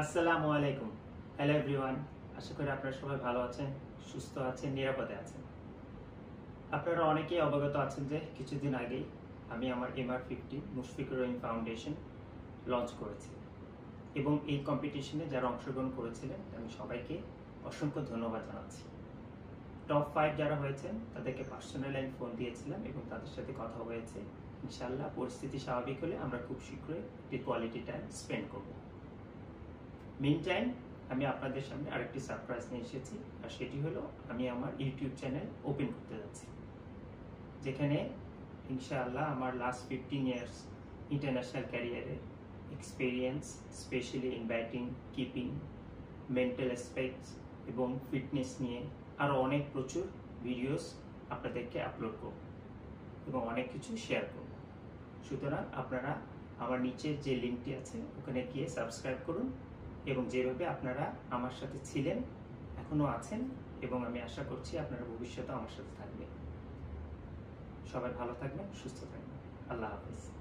আসসালামু আলাইকুম। Hello everyone আশা করি আপনারা সবাই ভালো আছেন, সুস্থ আছেন, নিরাপদে আছেন। আপনারা অনেকেই অবগত আছেন যে কিছুদিন আগেই আমি আমার MR fifty Mushfiqur Rahim foundation launch করেছি। এবং এই কম্পিটিশনে যারা অংশগ্রহণ করেছিলেন, আমি সবাইকে অসংখ্য ধন্যবাদ জানাচ্ছি। টপ ফাইভ যারা হয়েছেন, তাদেরকে পার্সোনাল লাইন ফোন দিয়েছিলাম এবং তাদের সাথে কথা হয়েছে। ইনশাল্লাহ পরিস্থিতি স্বাভাবিক হলে আমরা খুব শীঘ্রই একটি কোয়ালিটি টাইম স্পেন্ড করব। মেন টাইম আমি আপনাদের সামনে আরেকটি সারপ্রাইজ নিয়ে এসেছি, আর সেটি হলো আমি আমার ইউটিউব চ্যানেল ওপেন করতে যাচ্ছি। যেখানে ইনশাআল্লাহ আমার লাস্ট ফিফটিন ইয়ার্স ইন্টারন্যাশনাল ক্যারিয়ারে experience specially in batting keeping mental aspects এবং ফিটনেস নিয়ে আরও অনেক প্রচুর ভিডিওস আপনাদেরকে আপলোড করব এবং অনেক কিছু শেয়ার করব। সুতরাং আপনারা আমার নিচের যে লিঙ্কটি আছে, ওখানে গিয়ে সাবস্ক্রাইব করুন এবং যেভাবে আপনারা আমার সাথে ছিলেন, এখনও আছেন এবং আমি আশা করছি আপনারা ভবিষ্যতে আমার সাথে থাকবেন। সবাই ভালো থাকবেন, সুস্থ থাকবেন। আল্লাহ হাফিজ।